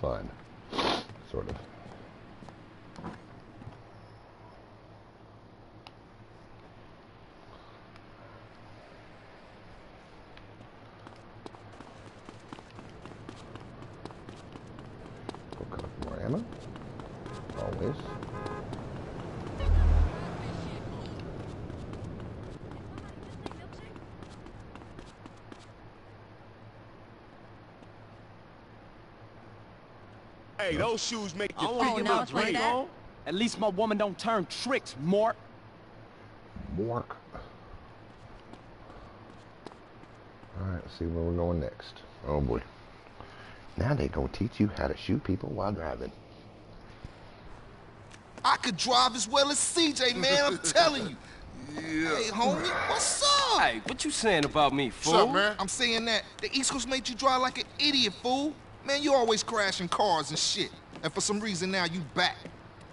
fun. Sort of. We'll collect more ammo. Always. Hey, those shoes make you don't feel want now no like drink that? on. At least my woman don't turn tricks, Mark. Mark. Alright, let's see where we're going next. Oh boy. Now they gonna teach you how to shoot people while driving. I could drive as well as CJ, man. I'm telling you. Hey, homie, what's up? Hey, what you saying about me, fool? What's up, man? I'm saying that the East Coast made you drive like an idiot, fool. Man, you always crashing cars and shit. And for some reason now you back.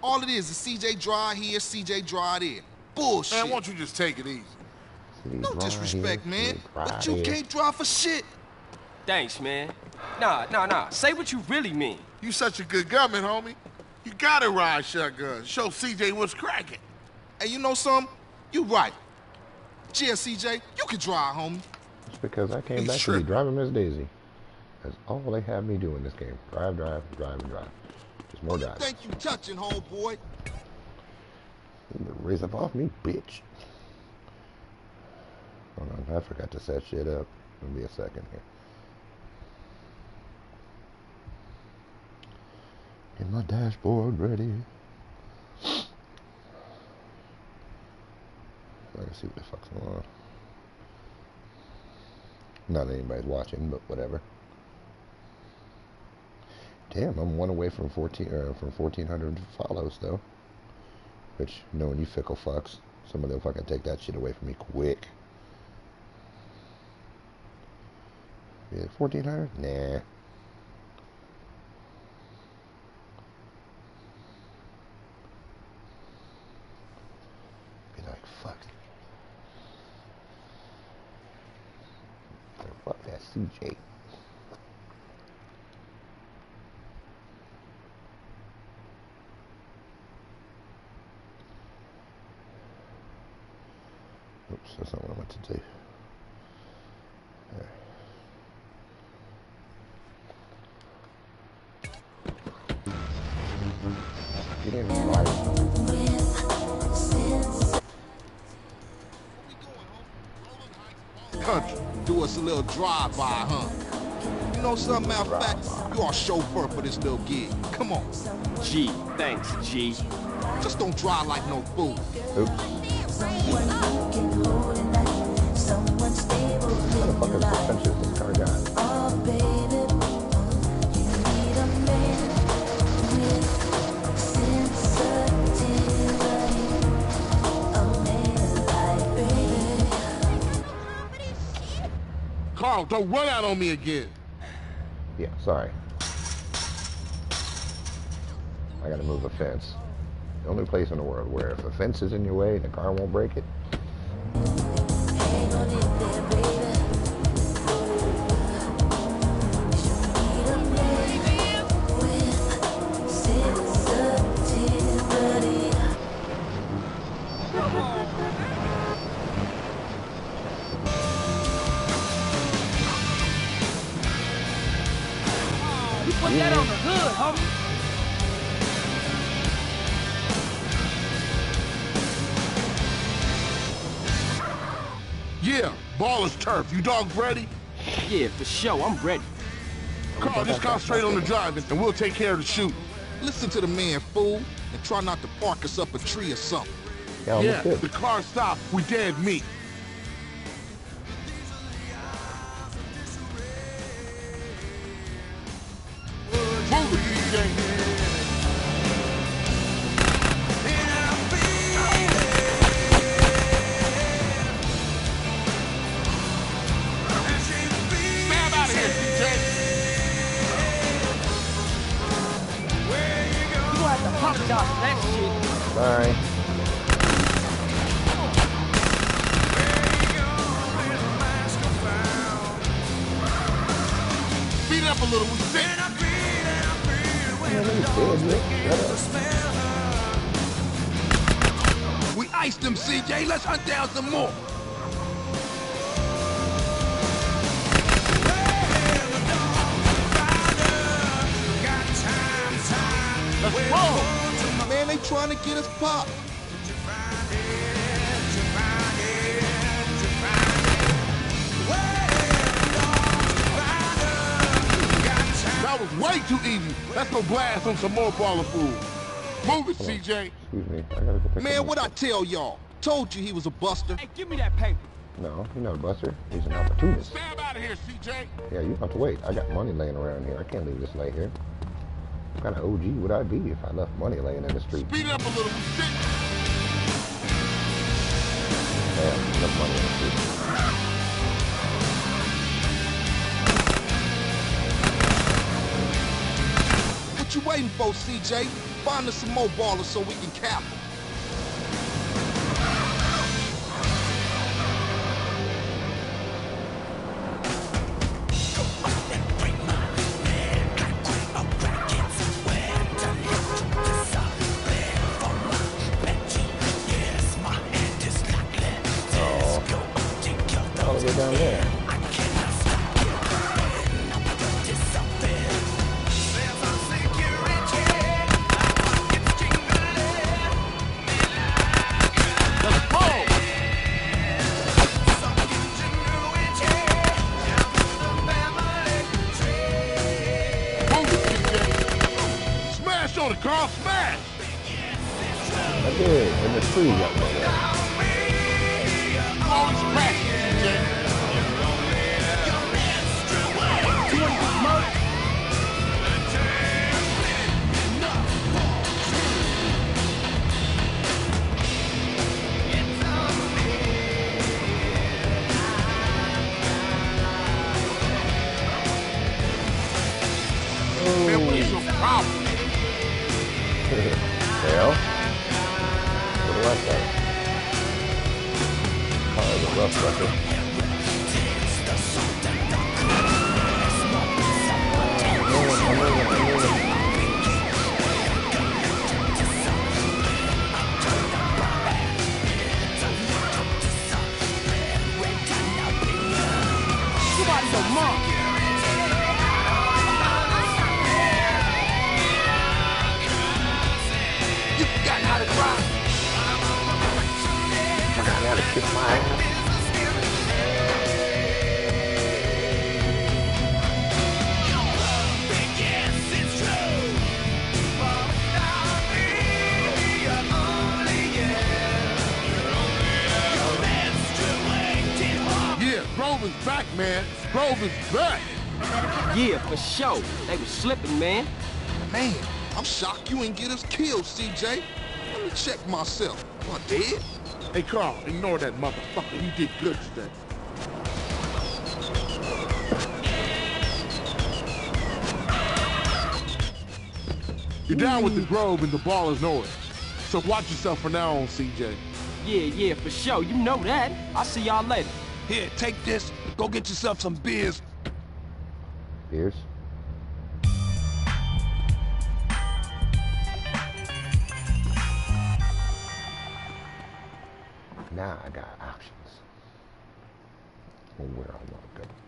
All it is is CJ drive here, CJ drive there. Bullshit. Man, why don't you just take it easy? No disrespect, here, man. But you here. can't drive for shit. Thanks, man. Nah, nah, nah. Say what you really mean. You such a good gunman, homie. You gotta ride shotgun. Show CJ what's cracking. And you know something? You right. Yeah, CJ, you can drive, homie. It's because I came He's back to be driving Miss Daisy. That's all they have me do in this game. Drive, drive, drive, and drive. There's more drive. Think you touching, homeboy. Raise up off me, bitch. Hold on, I forgot to set shit up. Give me a second here. Get my dashboard ready. Let me see what the fuck's going on. Not anybody's watching, but whatever. Damn, I'm one away from 14 uh, from 1400 follows though. Which, knowing you fickle fucks, some of them fucking take that shit away from me quick. Yeah, 1400? Nah. Be like, fuck. Fuck that CJ. Little drive-by, huh? You know something, matter of fact, you are chauffeur for this little gig. Come on, G. Thanks, G. just don't drive like no fool. Oops. What Don't run out on me again. Yeah, sorry. I gotta move a fence. The only place in the world where if a fence is in your way and the car won't break it, turf. You dogs ready? Yeah, for sure. I'm ready. Carl, just concentrate on the driving and we'll take care of the shooting. Listen to the man, fool, and try not to park us up a tree or something. yeah, yeah, the car stopped. We dead meat. Dead yet. Shut up. We iced them, CJ. Let's hunt down some more. Let's roll. Man, they trying to get us popped. That was way too easy. Let's go blast on some more baller food. Move it, CJ. Excuse me. I gotta go pick Man, what my- I tell y'all? Told you he was a buster. Hey, give me that paper. No, he's not a buster. He's an opportunist. Stab out of here, CJ. Yeah, you have to wait. I got money laying around here. I can't leave this lay here. What kind of OG would I be if I left money laying in the street? Speed it up a little. We sit. Yeah, left money in the street. You waiting for, CJ? Find us some more ballers so we can cap All the way down there. Grove is back. Yeah, for sure. They was slipping, man. Man, I'm shocked you ain't get us killed, CJ. Let me check myself. Am I dead? Hey, Carl, ignore that motherfucker. You did good today. You're down with the mm. Grove and the ball is North. So watch yourself from now on, CJ. Yeah, yeah, for sure. You know that. I'll see y'all later. Here, take this. Go get yourself some beers. Beers. Now I got options on where I want to go.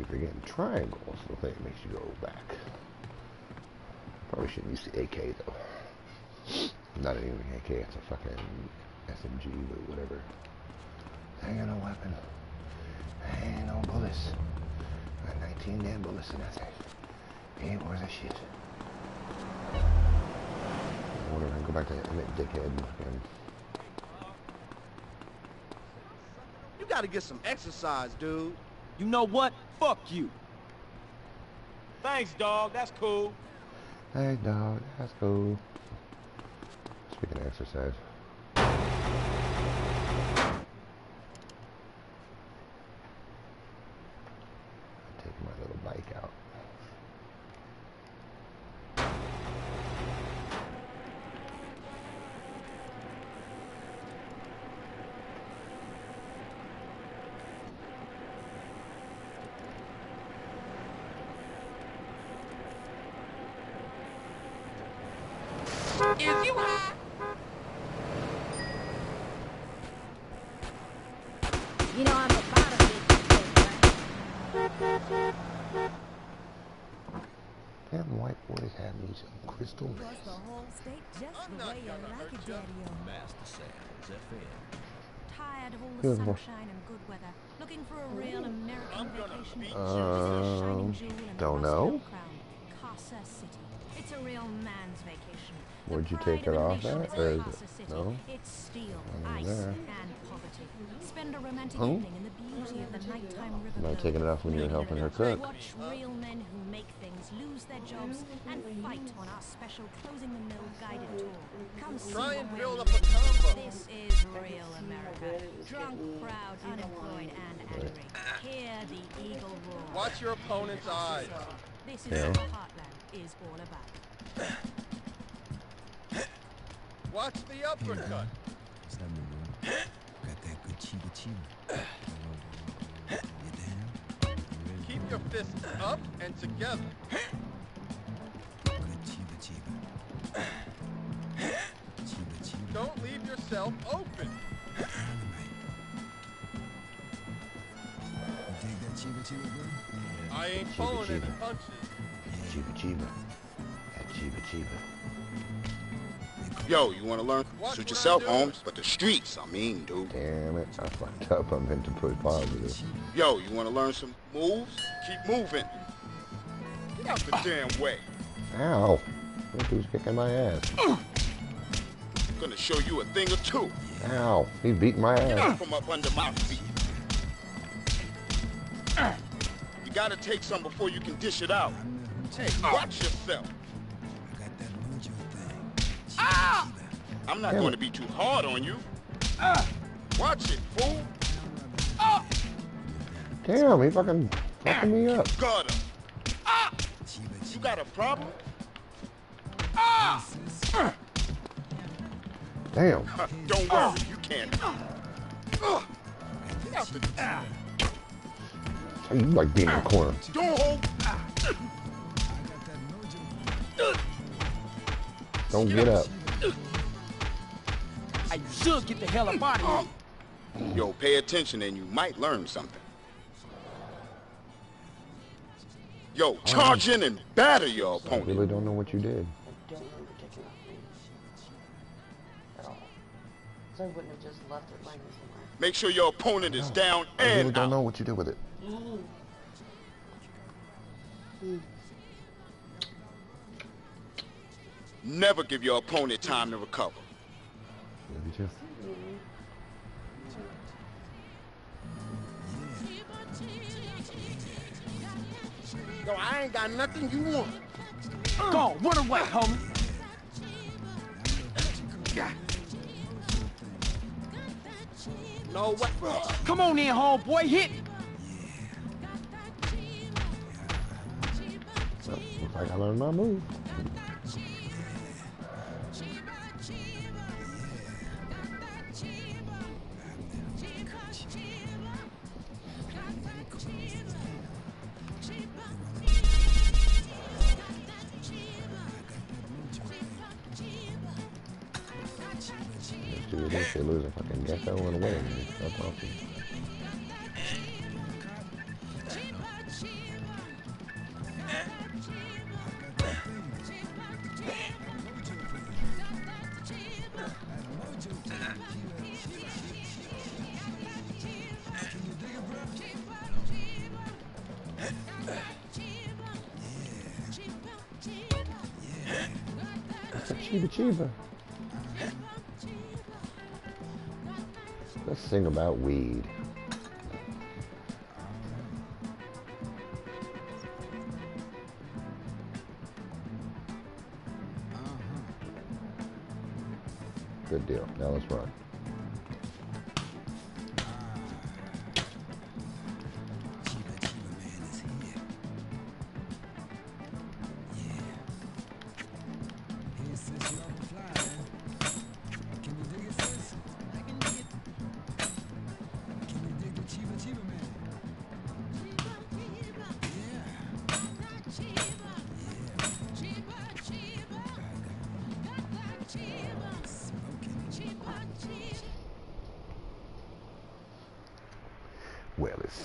Keep forgetting triangles. The thing that makes you go back. Probably shouldn't use the AK though. Not even an AK, it's a fucking SMG or whatever. I ain't got no weapon. I ain't no bullets. I got 19 damn bullets in that thing. Ain't worth a shit. I wonder if I can go back to Emmet Dickhead and You gotta get some exercise, dude. You know what? Fuck you. Thanks, dog. That's cool. Hey dog, that's cool. Speaking of exercise. Take my little bike out. If you high, You know I'm about a big right? Damn white boys have me some crystal Was meth. the whole state just the way you like it, Daddy-O. Master Sam's FM. Tired of all the Beautiful. sunshine and good weather, looking for a real American vacation. Visit Um, a shining jewel in the don't know. Crown, Casa City. It's a real man's vacation. Where'd you take it off nation at? Or is it- no? It's steel, ice, there. and poverty. Spend a romantic Huh? evening in the beauty of the nighttime river. Not taking it off when you were Read helping her cook. Watch real men who make things lose their jobs and fight on our special closing the mill guided tour. Come see Try and build up a combo. This is real America. Drunk, proud, unemployed, and angry. Hear the eagle roar. Watch your opponent's eyes. This is Yeah. what Heartland is all about. Watch the uppercut. Got that good chiba chiba. Keep your fists up and together. Good chiba chiba. Chiba chiba. Don't leave yourself open. I ain't pulling any punches. Chiba Chiba. That Chiba Chiba. Yo, you wanna learn? Watch Suit yourself, Holmes. But the streets, I mean, dude. Damn it. I fucked up. I meant to put positive. Yo, you wanna learn some moves? Keep moving. Get out the damn way. Ow. Look who's kicking my ass. I'm Gonna show you a thing or two. Ow. He's beating my Get ass. out from up under my feet. You gotta take some before you can dish it out. Hey, watch yourself. I got that mojo thing. Ah! I'm not going to be too hard on you. Ah! Watch it, fool. Ah! Damn, he fucking fucking me up. Got him. chiba You got a problem? Ah! Damn. Huh, Don't worry, you can't. Get out the You like being in the corner. Don't hold. Don't get up. I should get the hell up out of here. Yo, pay attention and you might learn something. Yo, oh, charge in and batter your I opponent. really don't know what you did. don't remember taking it at all. So I wouldn't have just left it lying somewhere. Make sure your opponent is down and... I really don't out. know what you did with it. Never give your opponent time to recover. Maybe just. Yo, I ain't got nothing you want. Go on, run away, homie. No what? Come on in, homeboy. Hit. Well, looks like I learned my move. But once lose a fucking gecko and a wing, that's. Chiba Chiba. Let's sing about weed. Uh-huh. Good deal. Now let's run.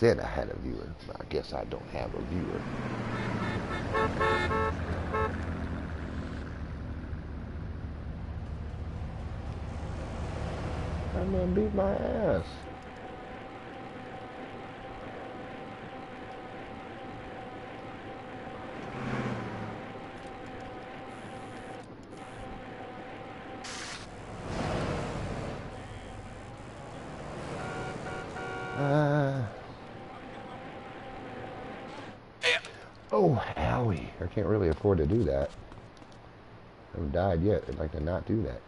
Said I had a viewer, but I guess I don't have a viewer. I'm gonna beat my ass. Uh, oh, Howie. I can't really afford to do that. I haven't died yet. I'd like to not do that.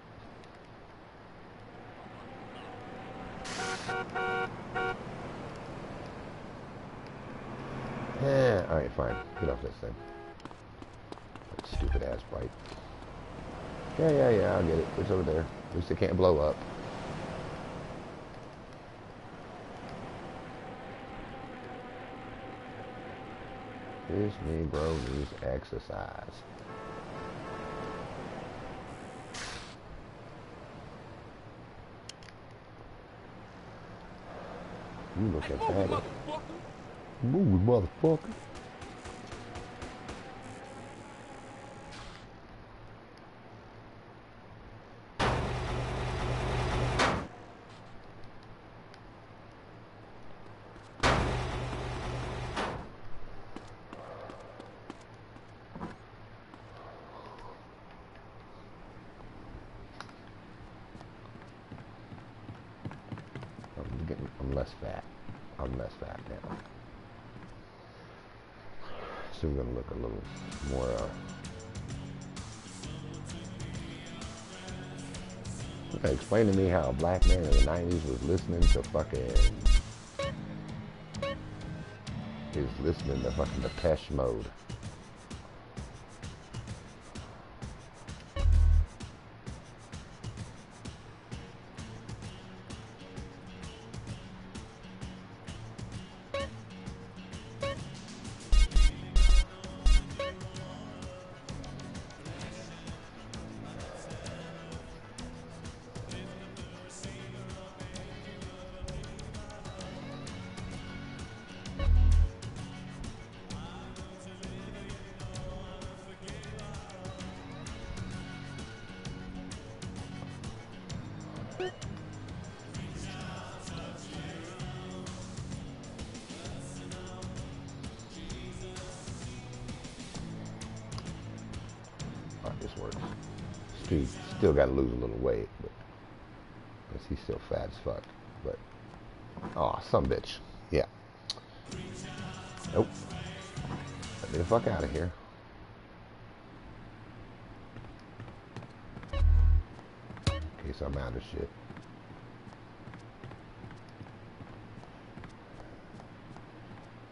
Eh, alright, fine. Get off this thing. That stupid ass bite. Yeah, yeah, yeah, I'll get it. It's over there. At least it can't blow up. This Negro needs exercise. You looking fatty. Move, motherfucker. I'm getting, I'm less fat. I'm less fat now. So we're gonna look a little more, uh, Okay, explain to me how a black man in the 90s was listening to fucking, was listening to fucking Depeche Mode. Dude, still gotta lose a little weight, but cause he's still fat as fuck. But oh, some bitch. Yeah. Nope. Let me the fuck out of here. In case I'm out of shit.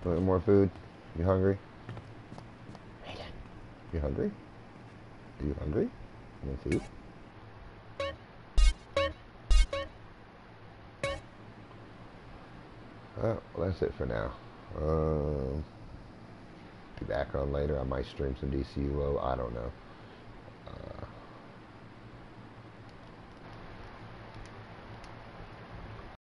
Want more food? You hungry? You hungry? Are you hungry? Food? Oh, well, that's it for now. Um, be back on later. I might stream some DCUO. I don't know.